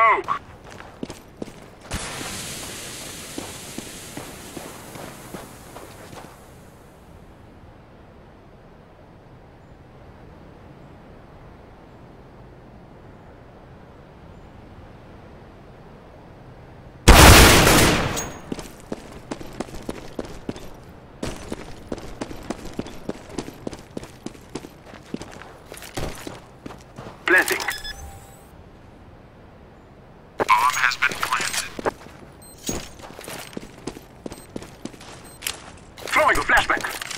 smoke! Planting. Throwing a flashback.